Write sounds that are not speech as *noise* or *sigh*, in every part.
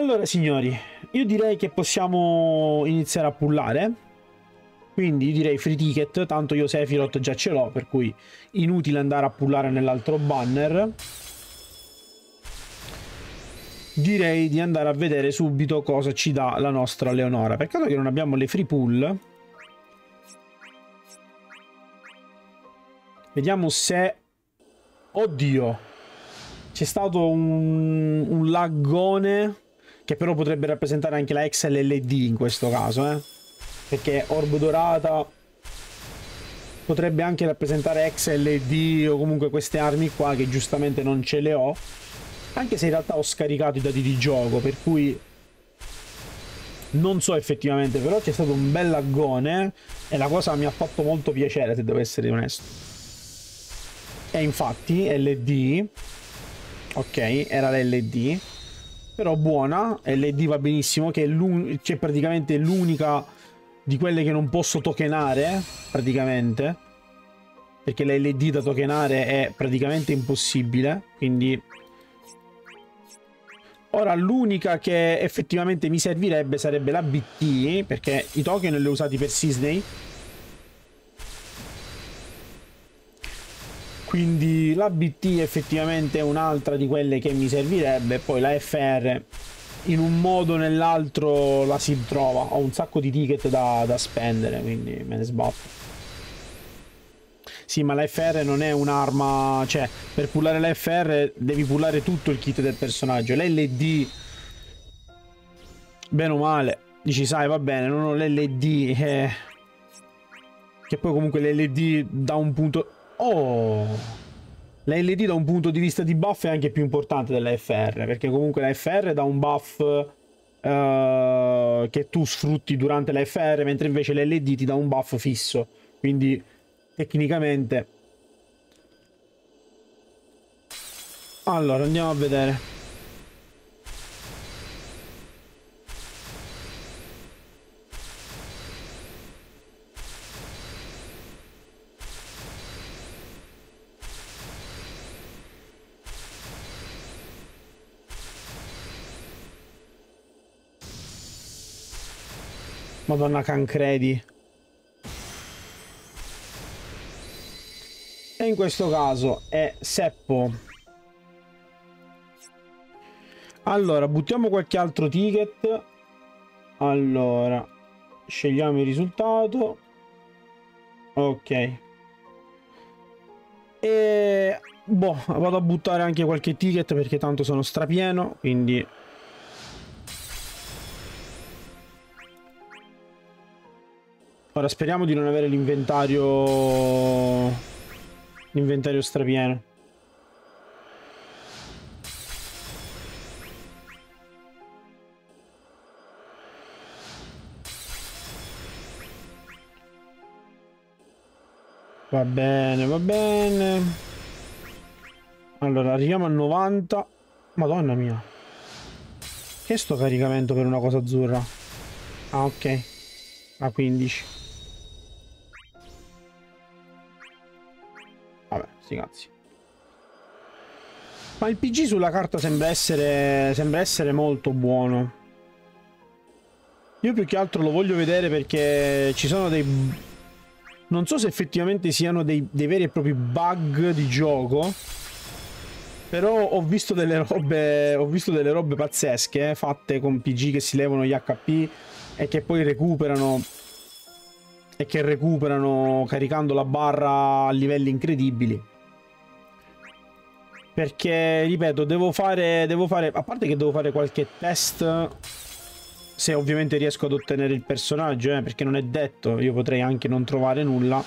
Allora, signori, io direi che possiamo iniziare a pullare. Quindi direi free ticket, tanto io Sephiroth già ce l'ho, per cui inutile andare a pullare nell'altro banner. Direi di andare a vedere subito cosa ci dà la nostra Leonora. Peccato che non abbiamo le free pull. Vediamo se... Oddio! C'è stato un, un laggone che però potrebbe rappresentare anche la XLLD in questo caso, eh? Perché Orb Dorata potrebbe anche rappresentare XLD o comunque queste armi qua che giustamente non ce le ho. Anche se in realtà ho scaricato i dati di gioco, per cui non so effettivamente, però c'è stato un bel laggone e la cosa mi ha fatto molto piacere, se devo essere onesto. E infatti LD, ok, era l'LD, però buona, LD va benissimo, che è c'è praticamente l'unica di quelle che non posso tokenare, praticamente, perché l'LD da tokenare è praticamente impossibile, quindi... Ora l'unica che effettivamente mi servirebbe sarebbe la BT, perché i token li ho usati per Disney, quindi la BT effettivamente è un'altra di quelle che mi servirebbe poi la FR in un modo o nell'altro la si trova. Ho un sacco di ticket da, da spendere quindi me ne sbatto. Sì ma la FR non è un'arma cioè per pullare la FR devi pullare tutto il kit del personaggio. l'LD bene o male dici sai va bene non ho l'LD eh. che poi comunque l'LD da un punto Oh! La LD da un punto di vista di buff è anche più importante della FR, perché comunque la FR dà un buff uh, che tu sfrutti durante la FR, mentre invece l'LD ti dà un buff fisso. Quindi tecnicamente... Allora, andiamo a vedere. Madonna Cancredi. E in questo caso è Seppo. Allora, buttiamo qualche altro ticket. Allora, scegliamo il risultato. Ok. E... Boh, vado a buttare anche qualche ticket perché tanto sono strapieno, quindi Ora speriamo di non avere l'inventario... L'inventario strapieno. Va bene, va bene. Allora, arriviamo a 90. Madonna mia. Che sto caricamento per una cosa azzurra? Ah, ok. A 15. Sti cazzi. Ma il PG sulla carta sembra essere, sembra essere molto buono. Io più che altro lo voglio vedere perché ci sono dei... Non so se effettivamente siano dei, dei veri e propri bug di gioco. Però ho visto delle robe, ho visto delle robe pazzesche eh, fatte con PG che si levano gli HP e che poi recuperano e che recuperano caricando la barra a livelli incredibili. Perché, ripeto, devo fare, devo fare... A parte che devo fare qualche test... Se ovviamente riesco ad ottenere il personaggio, eh, perché non è detto. Io potrei anche non trovare nulla.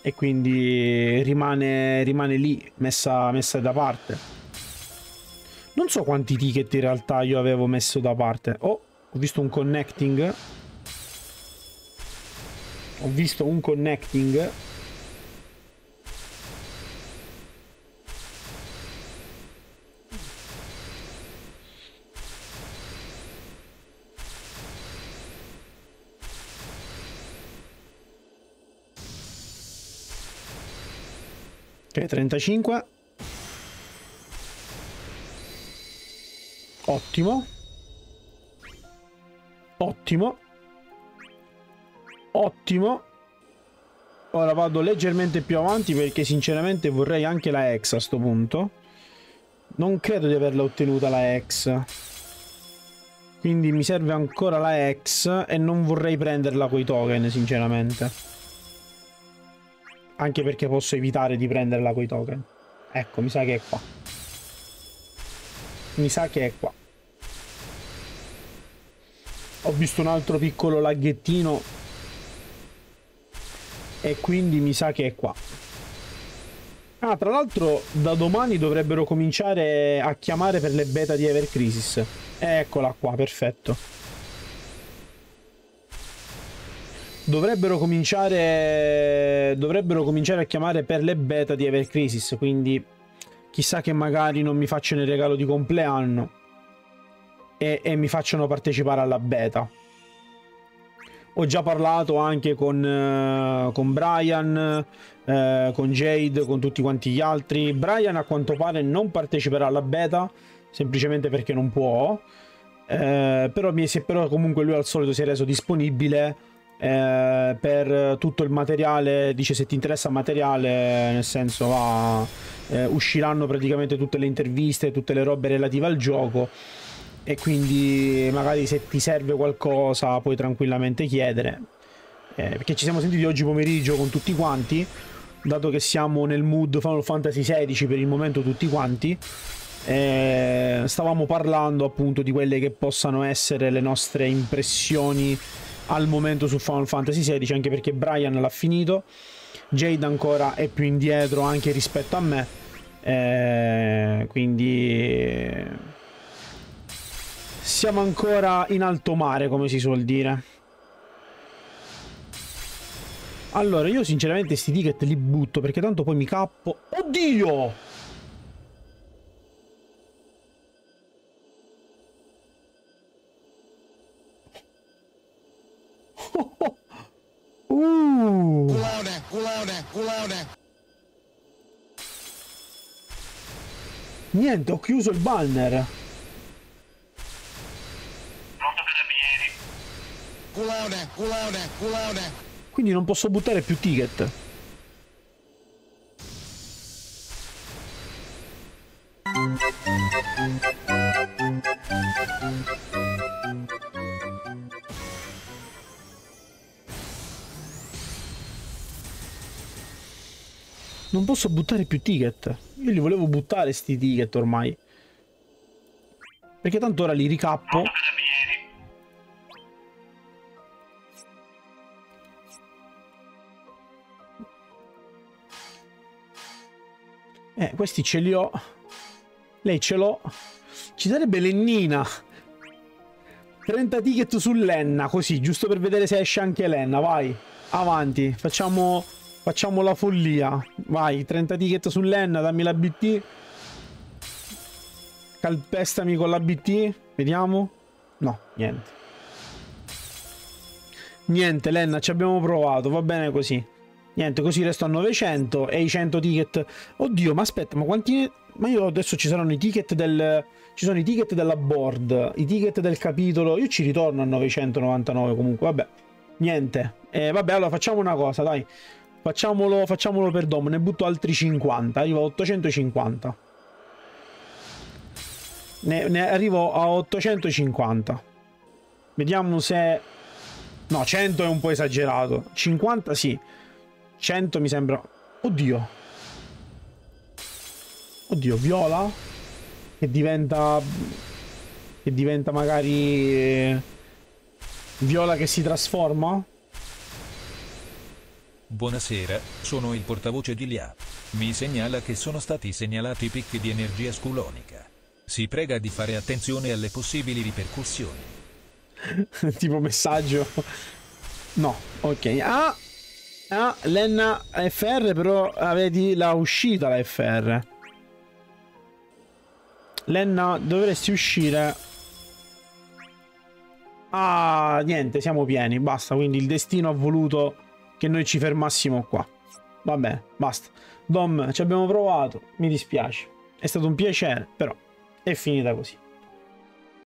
E quindi rimane, rimane lì, messa, messa da parte. Non so quanti ticket in realtà io avevo messo da parte. Oh, ho visto un connecting. Ho visto un connecting. Ok, 35. Ottimo. Ottimo. Ottimo. Ora vado leggermente più avanti perché sinceramente vorrei anche la X a sto punto. Non credo di averla ottenuta la X. Quindi mi serve ancora la X e non vorrei prenderla coi token, sinceramente. Anche perché posso evitare di prenderla coi token. Ecco, mi sa che è qua. Mi sa che è qua. Ho visto un altro piccolo laghettino. E quindi mi sa che è qua. Ah, tra l'altro da domani dovrebbero cominciare a chiamare per le beta di Ever Crisis. Eccola qua, perfetto. Dovrebbero cominciare dovrebbero cominciare a chiamare per le beta di Ever Crisis, quindi chissà che magari non mi facciano il regalo di compleanno e, e mi facciano partecipare alla beta. Ho già parlato anche con, uh, con Brian, uh, con Jade, con tutti quanti gli altri. Brian a quanto pare non parteciperà alla beta, semplicemente perché non può. Uh, però, mi, però comunque lui al solito si è reso disponibile eh, per tutto il materiale dice se ti interessa il materiale nel senso va eh, usciranno praticamente tutte le interviste tutte le robe relative al gioco. E quindi magari se ti serve qualcosa puoi tranquillamente chiedere. Eh, perché ci siamo sentiti oggi pomeriggio con tutti quanti dato che siamo nel mood Final Fantasy XVI per il momento tutti quanti. Eh, stavamo parlando appunto di quelle che possano essere le nostre impressioni al momento su Final Fantasy XVI anche perché Brian l'ha finito Jade ancora è più indietro anche rispetto a me eh, quindi siamo ancora in alto mare, come si suol dire. Allora, io sinceramente sti ticket li butto perché tanto poi mi cappo. Oddio! Culone, culone. Niente, ho chiuso il banner. Culone, culone, culone. Quindi non posso buttare più ticket. Non posso buttare più ticket. Io li volevo buttare sti ticket ormai. Perché tanto ora li ricappo. Eh, questi ce li ho. Lei ce l'ho. Ci sarebbe Lennina. 30 ticket su Lenna, così, giusto per vedere se esce anche Lenna. Vai, avanti. Facciamo, facciamo la follia. Vai, 30 ticket su Lenna, dammi la BT. Calpestami con la BT. Vediamo. No, niente. Niente, Lenna, ci abbiamo provato. Va bene così. Niente, così resto a 900 e i 100 ticket. Oddio, ma aspetta, ma quanti... Ma io adesso ci saranno i ticket del... Ci sono i ticket della board, i ticket del capitolo. Io ci ritorno a 999 comunque, vabbè. Niente. Eh, vabbè, allora facciamo una cosa, dai. Facciamolo, facciamolo per Dom, ne butto altri 50. Arrivo a 850. Ne, ne arrivo a 850. Vediamo se... No, 100 è un po' esagerato. 50 sì. 100 mi sembra... Oddio. Oddio, viola? Che diventa... Che diventa magari... Viola che si trasforma? Buonasera, sono il portavoce di Lia. Mi segnala che sono stati segnalati picchi di energia sculonica. Si prega di fare attenzione alle possibili ripercussioni. *laughs* tipo messaggio. No, ok. Ah! Ah, l'Enna FR però avete la uscita la FR. Lenna dovresti uscire. Ah, niente, siamo pieni, basta, quindi il destino ha voluto che noi ci fermassimo qua. Va bene, basta. Dom, ci abbiamo provato, mi dispiace. È stato un piacere, però è finita così.